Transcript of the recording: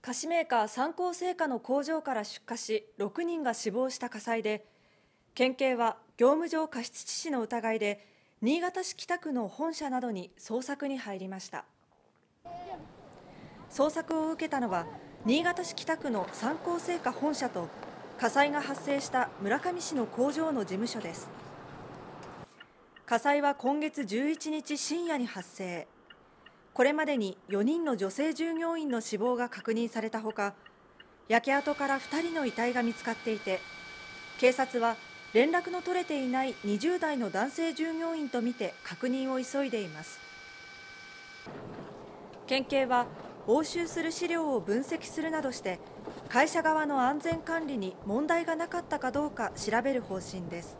菓子メーカー三幸製菓の工場から出火し6人が死亡した火災で県警は業務上過失致死の疑いで新潟市北区の本社などに捜索に入りました。捜索を受けたのは新潟市北区の三幸製菓本社と火災が発生した村上市の工場の事務所です。火災は今月11日深夜に発生。これまでに4人の女性従業員の死亡が確認されたほか焼け跡から2人の遺体が見つかっていて警察は連絡の取れていない20代の男性従業員とみて確認を急いでいます。県警は押収する資料を分析するなどして会社側の安全管理に問題がなかったかどうか調べる方針です。